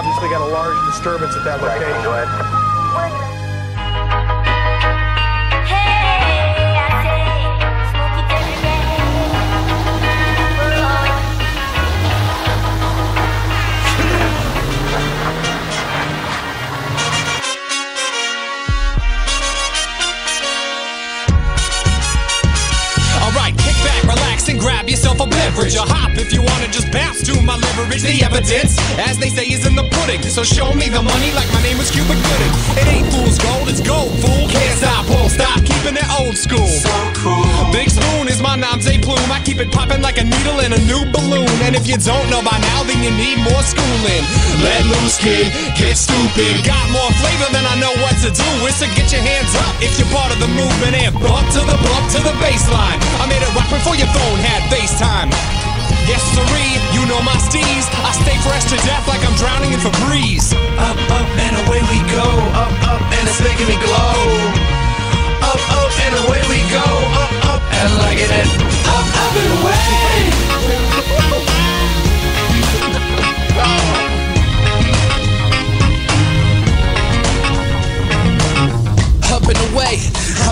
obviously got a large disturbance at that location. Go ahead. Hey, I say, Smokey Alright, kick back, relax, and grab yourself a beverage. A hop if you wanna just bounce to my leverage. The evidence, as they say, is in the pudding. So show me the money like my name was Cuba Gooding. It ain't fool's gold, it's gold, fool. Can't stop, won't stop, keeping it old school. So cool. Big Spoon is my nom de plume. I keep it popping like a needle in a new balloon. And if you don't know by now, then you need more schooling. Let loose, kid, get stupid. Got more flavor than I know what to do. It's to get your hands up if you're part of the movement and bump to the bump to the baseline. I made it rock before your phone had FaceTime. Yes, siree, know my steez. I stay fresh to death like I'm drowning in Febreze.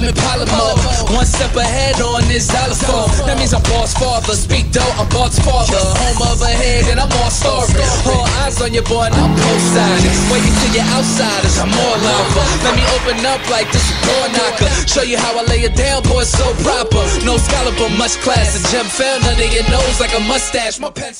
In pilot. One step ahead on this xylophone. That means I'm boss father. Speak though, I'm boss father. Home of a head and I'm all story. All eyes on your boy and I'm post-signing. Waiting till you're outsiders, I'm all lava. Let me open up like this a door knocker. Show you how I lay it down, boy, so proper. No scholar, much class. A gem found under your nose like a mustache. My pen.